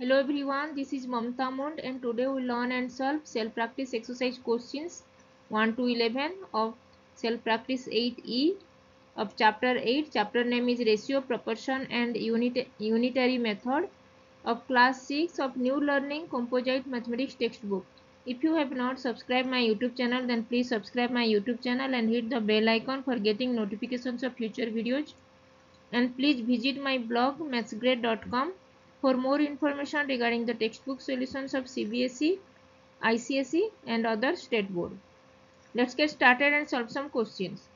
Hello everyone, this is Mamta Mund and today we learn and solve self-practice exercise questions 1 to 11 of self-practice 8E of chapter 8. Chapter name is Ratio, Proportion and Unit Unitary Method of class 6 of New Learning Composite Mathematics textbook. If you have not subscribed my YouTube channel then please subscribe my YouTube channel and hit the bell icon for getting notifications of future videos. And please visit my blog mathsgrade.com for more information regarding the textbook solutions of CBSE, ICSE and other state board. Let's get started and solve some questions.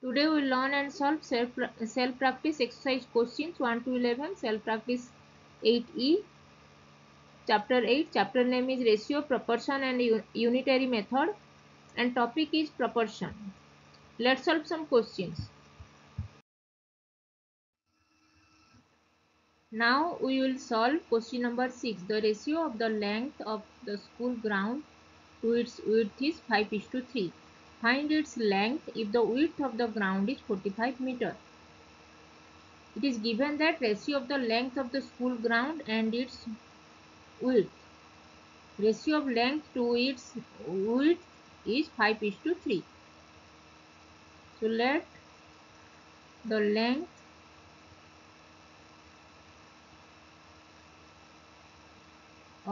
Today we will learn and solve self, self practice exercise questions 1 to 11 self practice 8e chapter 8 chapter name is ratio proportion and unitary method and topic is proportion. Let's solve some questions. Now we will solve question number 6. The ratio of the length of the school ground to its width is 5 is to 3. Find its length if the width of the ground is 45 meter. It is given that ratio of the length of the school ground and its width. Ratio of length to its width is 5 is to 3. So let the length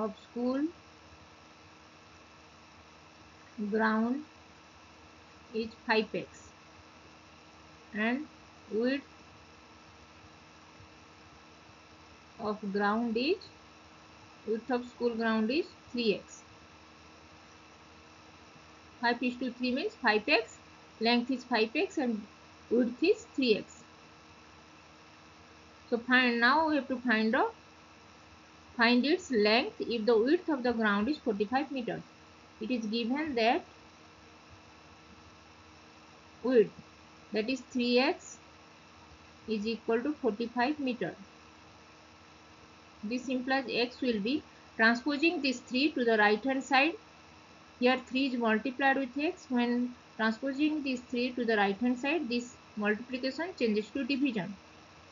of school ground is 5x and width of ground is width of school ground is 3x 5 is to 3 means 5x length is 5x and width is 3x so find now we have to find out Find its length if the width of the ground is 45 meters. It is given that width that is 3x is equal to 45 meter. This implies x will be transposing this 3 to the right hand side. Here 3 is multiplied with x. When transposing this 3 to the right hand side, this multiplication changes to division.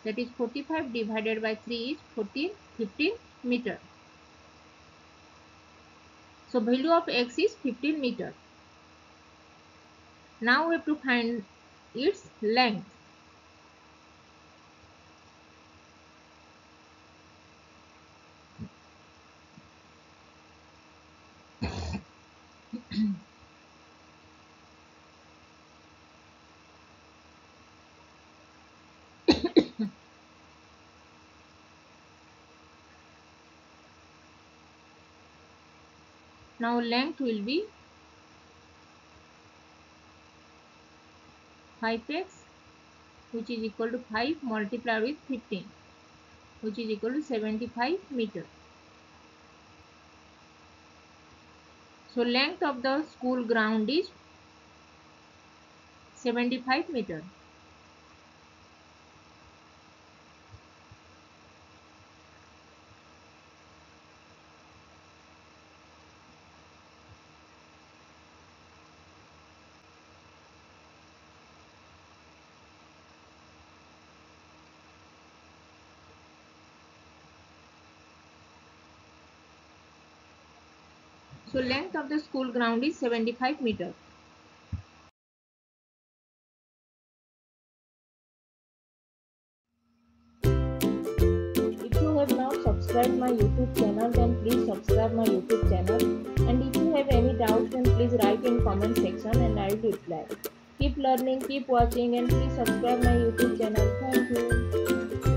That is 45 divided by 3 is 14, 15 meter. So value of x is 15 meter. Now we have to find its length. now length will be 5x which is equal to 5 multiplied with 15 which is equal to 75 meter. So length of the school ground is 75 meter. So length of the school ground is 75 meter. If you have not subscribed my YouTube channel then please subscribe my YouTube channel and if you have any doubts then please write in comment section and I will reply. Keep learning, keep watching and please subscribe my YouTube channel. Thank you.